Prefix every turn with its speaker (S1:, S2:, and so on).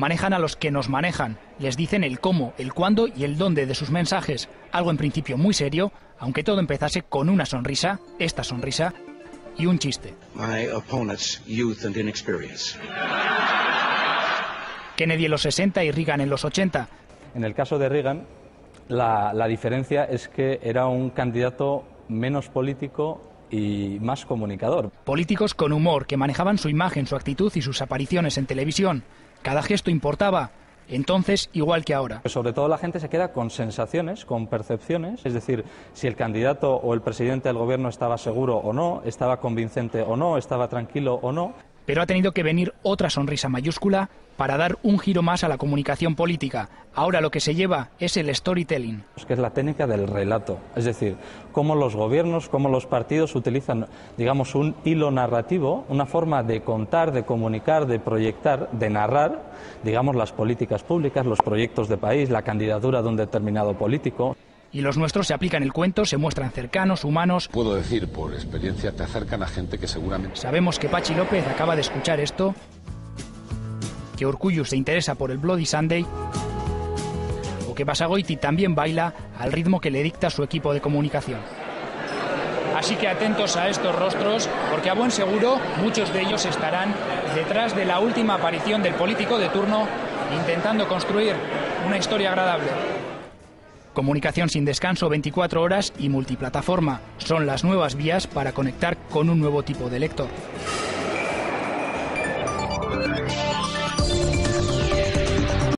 S1: Manejan a los que nos manejan, les dicen el cómo, el cuándo y el dónde de sus mensajes, algo en principio muy serio, aunque todo empezase con una sonrisa, esta sonrisa, y un chiste. Kennedy en los 60 y Reagan en los 80.
S2: En el caso de Reagan, la, la diferencia es que era un candidato menos político y más comunicador.
S1: Políticos con humor que manejaban su imagen, su actitud y sus apariciones en televisión. Cada gesto importaba. Entonces, igual que ahora.
S2: Sobre todo la gente se queda con sensaciones, con percepciones, es decir, si el candidato o el presidente del gobierno estaba seguro o no, estaba convincente o no, estaba tranquilo o no.
S1: Pero ha tenido que venir otra sonrisa mayúscula para dar un giro más a la comunicación política. Ahora lo que se lleva es el storytelling.
S2: Que es la técnica del relato, es decir, cómo los gobiernos, cómo los partidos utilizan, digamos, un hilo narrativo, una forma de contar, de comunicar, de proyectar, de narrar, digamos, las políticas públicas, los proyectos de país, la candidatura de un determinado político.
S1: Y los nuestros se aplican el cuento, se muestran cercanos, humanos.
S3: Puedo decir por experiencia, te acercan a gente que seguramente...
S1: Sabemos que Pachi López acaba de escuchar esto que Urkullu se interesa por el Bloody Sunday o que Basagoiti también baila al ritmo que le dicta su equipo de comunicación. Así que atentos a estos rostros, porque a buen seguro muchos de ellos estarán detrás de la última aparición del político de turno, intentando construir una historia agradable. Comunicación sin descanso 24 horas y multiplataforma son las nuevas vías para conectar con un nuevo tipo de lector.